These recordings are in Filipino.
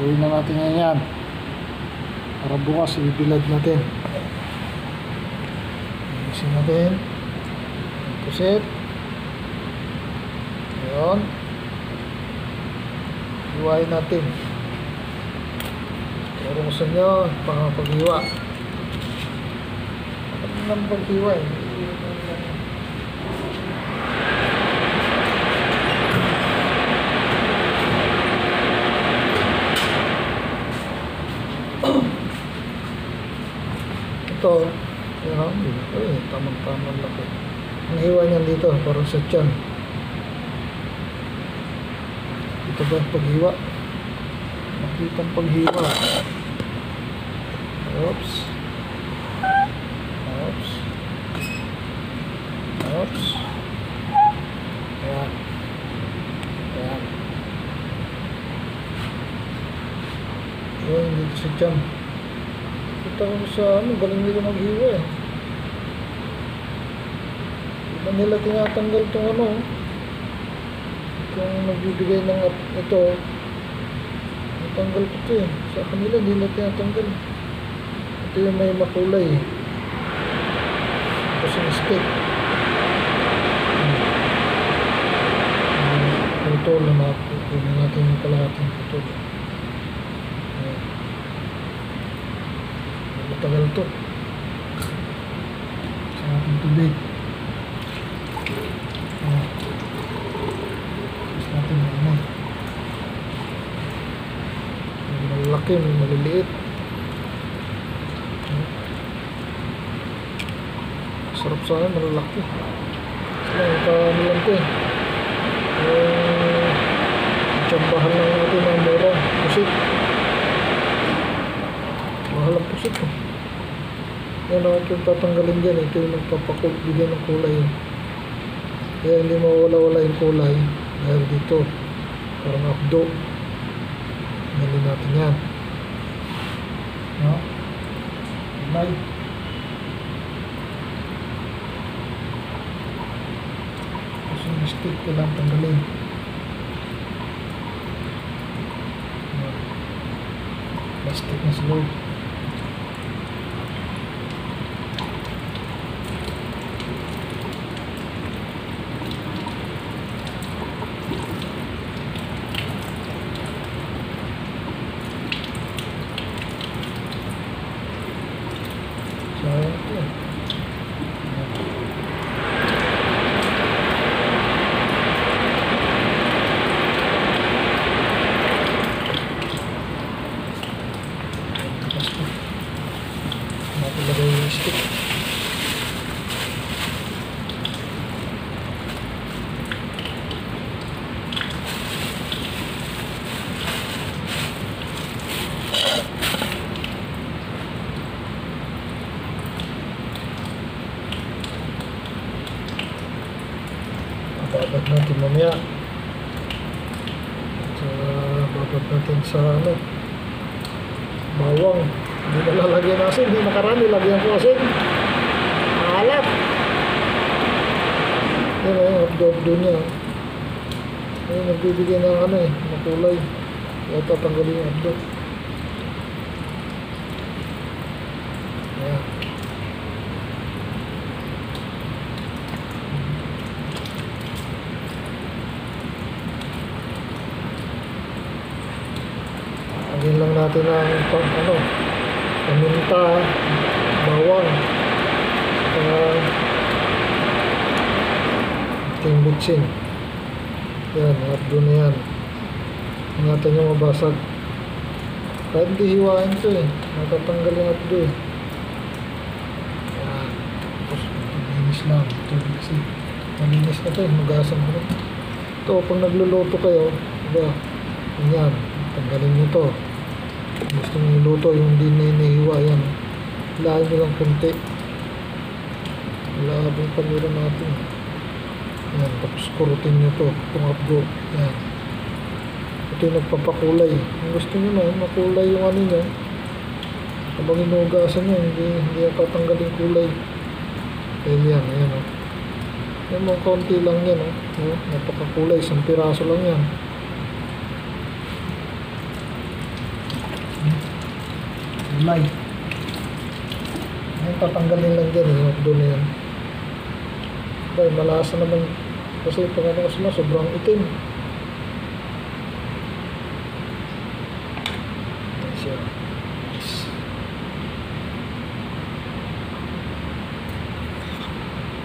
Gawin na natin yan yan. Para bukas, ibibilad natin. Ayusin natin. Pusit. Ayun. Hiwain natin. Pero gusto nyo, pangapaghiwa. Ano naman paghiwa eh? Tamang-tamang laki. Ang hiwa niyan dito, parang sa tiyan. Ito ba paghiwa? Nakita ang paghiwa. Oops. Oops. Oops. Ayan. Ayan. Ayan, dito sa tiyan. Kita sa ano, galing nila maghiwa eh. Iba nila tinatanggal itong ano. Itong nagbibigay ng ito. Natanggal ko ito eh. Sa kanila nila tinatanggal. Ito yung may makulay. Tapos yung stick. Ito lang natin. Kunin natin yung kalahating. Ayan. Matagal to. Sa ating tubig. Ah. Tapos natin yung ano. May maliliit. Sarap sana, malalaki. Lang to eh. Eh, tsambahan lang natin ang mura. Pusit. Mahal ang pusit ko. Yan ang yung tatanggalin dyan. Ito yung nagpapagbigyan ng kulay. Kaya hindi mawala-wala yung kulay. Dahil dito, parang akdo. Galing natin yan. No? Kulay. Tapos yung stick ko lang tanggalin. Plastic na sa loob. Sayang ito eh. Plastic. Natin lagay yung stick. Babad natin mamaya. At uh, babad natin sa ano, bawang. Hindi na lalagyan ng asin, hindi nakarami, lagyan ko asin. Maalat. Yan ay, abdo-abdo niya. Ayun, nagbibigay ng ano eh, ng kulay. Kaya tatanggalin yung abdo. Ayan. Lagyan lang natin ang pang ano, paminta, bawang, uh, ating butsin. Yan, abdo na yan. Ingatan nyo mabasag. Kahit hindi hiwain ito eh. Natatanggal yung abdo eh. Yan. Tapos, malinis lang. Ito kasi, malinis na ito eh. Na. Ito, pag nagluluto kayo, diba, yan, tanggalin nyo to. Gusto nyo iluto, yung hindi na hinihiwa yan. Hilahin nyo lang kunti. Hilahin pa nyo natin. Yan, tapos kurutin nyo to, itong abdo. Yan. Ito yung nagpapakulay. Kung gusto nyo na, makulay yung ano nyo. Habang inugasan nyo, hindi, hindi yung tatanggalin kulay. Ayan yan, ayan o. Yan mga konti lang yan o. Oh. Napakakulay, isang piraso lang yan. Kulay. Ngayon tatanggalin lang dyan eh, yung doon na yan. Dahil malasa naman kasi pag ano kasi na sobrang itim. Siya.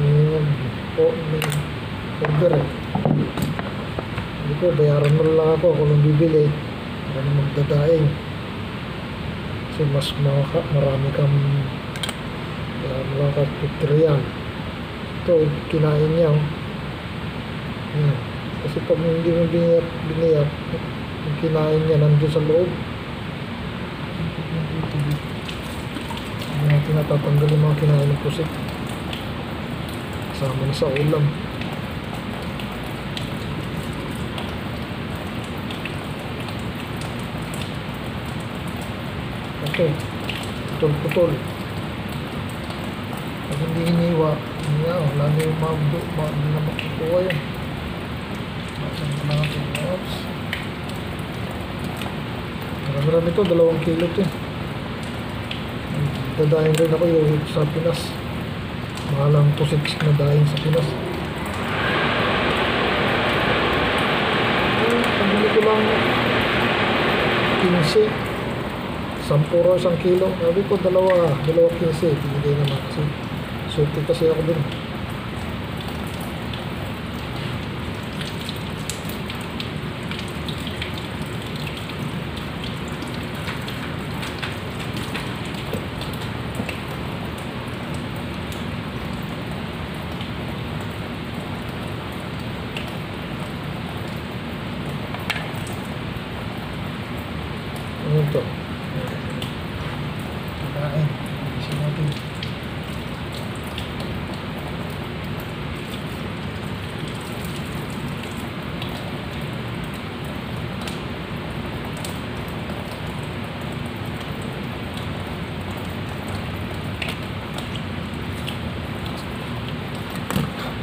May po, may order eh. Hindi bayaran mo lang ako kung anong bibili. Para na magdadaing. Kasi mas maka, marami kang bayaran mo lang ka 50 real. Ito, kinain niya. Oh. Yan. Kasi pag hindi mo biniyat, yung kinain niya nandun sa loob. Hindi natin natatanggal yung mga kinain ng pusit. Kasama na sa ulam. Ito, putol-putol. Pag hindi hiniwa, hindi na, wala na yung magdo, ma- hindi na makukuha yun. Masan ko lang ito, oops. Marami-rami ito, dalawang kilo ito eh. Dadahin rin ako yung sa Pinas. Mahalang pusit na dahin sa Pinas. Pabili ko lang 15. Sampuro isang kilo. Sabi ko dalawa, dalawa 15. Binigay naman kasi suti kasi ako dun.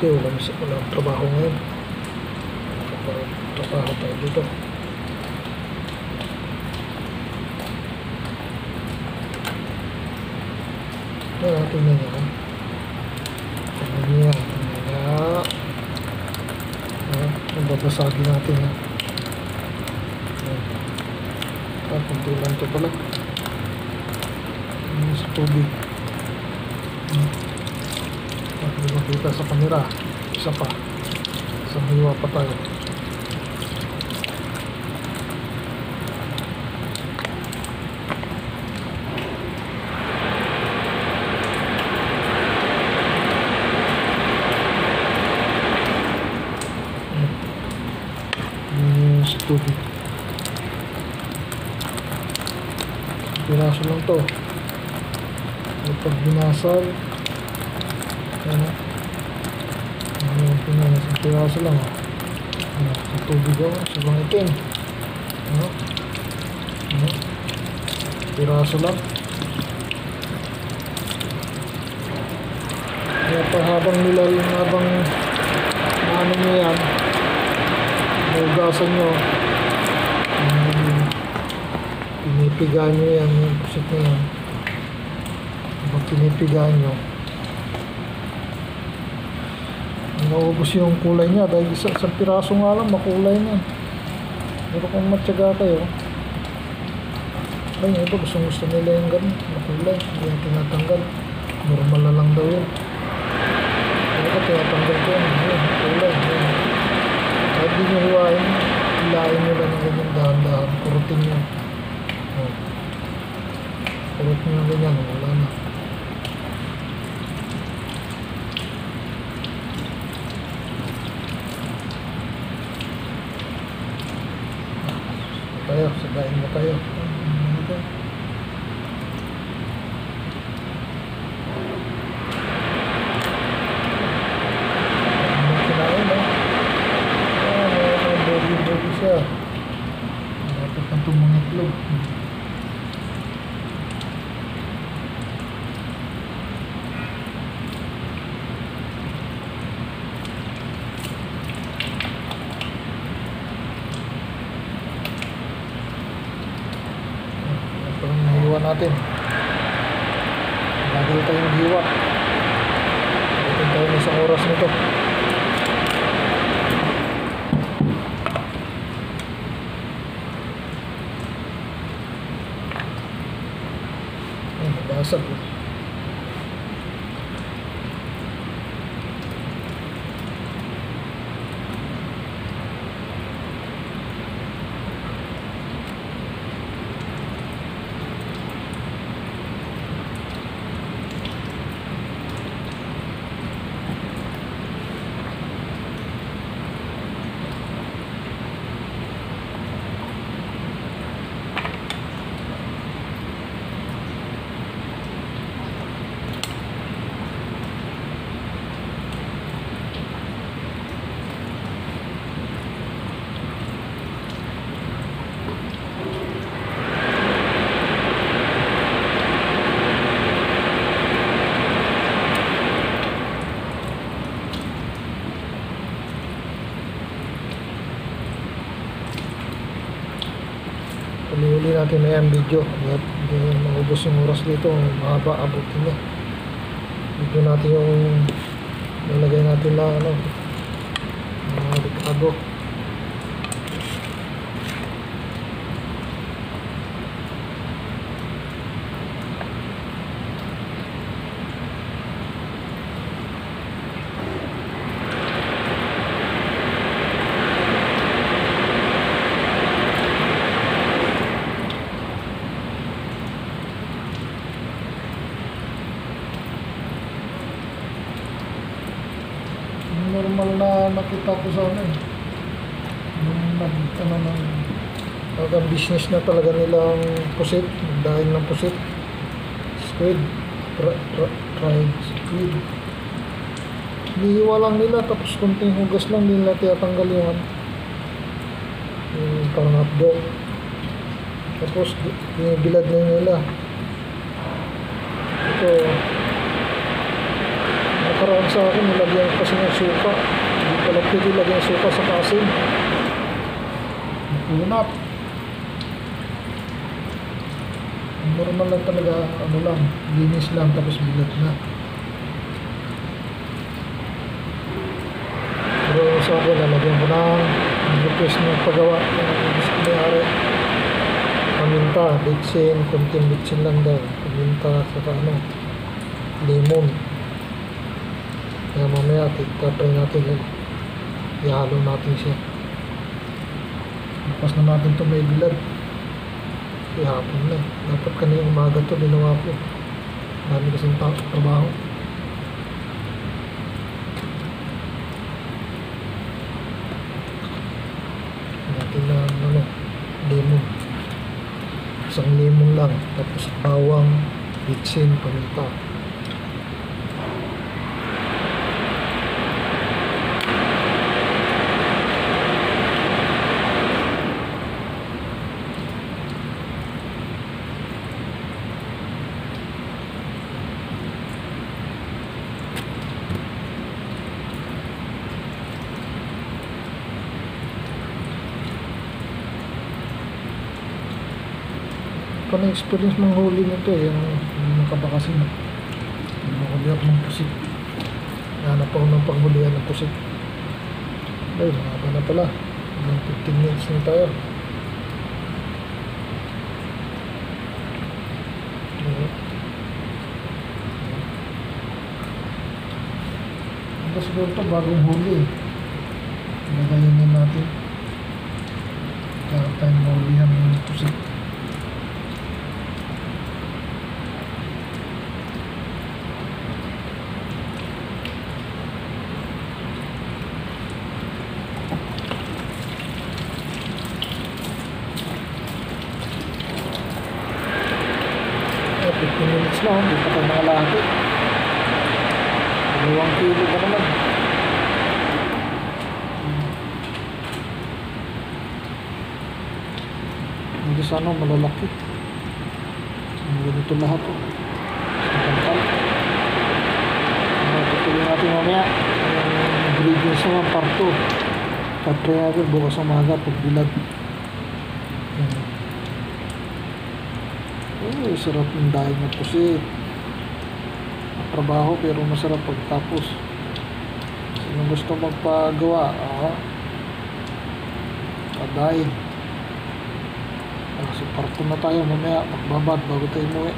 Ito, walang, walang trabaho ngayon. Trabaho tayo dito. Kaya tingnan niyo. ah. Tingnan niyo yan. Tingnan niyo. Ah, ang babasagin natin ha. Ah, kunti lang ito pala. Sa tubig. Hmm. Hindi makita sa kamera. Isa pa. Sa hiwa pa tayo. Yung sa tubig. Piraso lang to. Kapag binasal, ano, ano yung pinas, ang piraso lang, oh. Ano, sa tubig ako, sa bang itim. Ano, ano, piraso lang. Kaya pa habang nilal, habang ano nyo yan, Hugasan nyo. Pinipiga nyo yan, yung pusit na yan. Pinipiga nyo, naubos yung kulay niya dahil isa, isang piraso nga lang makulay na. Pero kung matyaga kayo, ay yung iba gusto gusto nila yung ganun, makulay, hindi yung tinatanggal. Normal na lang daw yun. Ko tinatanggal ko yun, yun, kulay, yun. Kahit di nyo hiwain, hilain nyo lang ng ganyan dahan-dahan, kurutin nyo. Kurut nyo ganyan, wala na. Tayo, sagain mo hiwa natin. Magal tayong hiwa natin tayo ng isang oras nito. Basag natin na yan video. At hindi maubos yung oras dito. Mahaba abutin niya. Video natin yung nilagay natin na ano mga Ricardo. Yung nakita ko sa ano eh. Yung nag, ano ng talagang business na talaga nilang pusit, dahil ng pusit. Squid. Tra- tra- fried squid. Hinihiwa lang nila tapos kunting hugas lang nila tinatanggal yung ano. Yung parang hotdog. Tapos yung bilad na nila. Ito, nakaraan sa akin, nilagyan ko kasi ng suka. Pala pwede lagyan ng suka sa kasin. Ang Normal lang talaga, ano lang, linis lang, tapos bilat na. Pero sa akin, lalagyan ko ng request ng paggawa ng may-ari. Paminta, bitsin, kunting bitsin lang daw. Paminta, saka ano, lemon. Kaya mamaya, tatry natin yun. Ihalo natin siya. Tapos na natin ito may bilad. Ihapon na. Dapat kanina umaga to ginawa ko. Dami kasing ta- trabaho. Natin na ano, lemon. Isang lemon lang. Tapos bawang, bitsin, paminta. Pa na experience manghuli nito eh. Yung, yung nakabakasin. Yung mahuli ako ng pusit. Hanap ako ng panghulihan ng pusit. Ay, mahaba na pala. Hanggang 15 minutes na tayo. Ito siguro ito bagong huli. Nagayin din natin. Kaya tayo mahulihan ng pusit. Eh, 15 minutes lang, hindi pa tayo nakalahati. Dalawang kilo ba naman? Sana malalaki. Ang ganito lahat oh. Sa tangkal. Uh, tutuloy natin mamaya. Ingredients naman, part 2. Tatry natin bukas umaga pag bilad. Yan. Uy, sarap ng daing na pusit. Trabaho pero masarap pagtapos. Sino gusto magpagawa? Ah, so parto na tayo mamaya. Magbabad bago tayo umuwi.